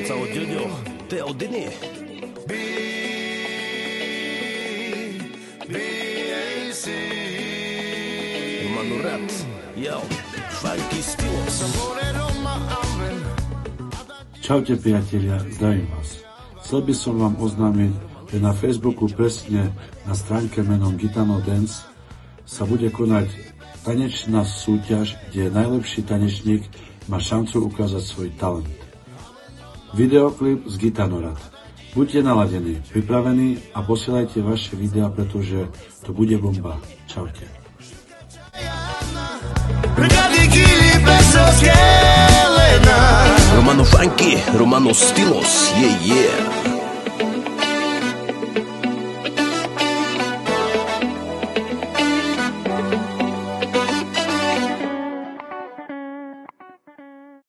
Forza od Jojo, te od Dini. Manu Rat, yo, Funky Stylos. Čaute priatelia, zdravím vás. Chcel by som vám oznámiť, že na Facebooku presne na stránke menom Gitano Dance sa bude konať tanečná súťaž, kde najlepší tanečník má šancu ukázať svoj talent. Videoklip z Gitanorad. Buďte naladení, pripravení a posielajte vaše videá, pretože to bude bomba. Čaute. Romano Funky, Romano Stylos, yeah, yeah.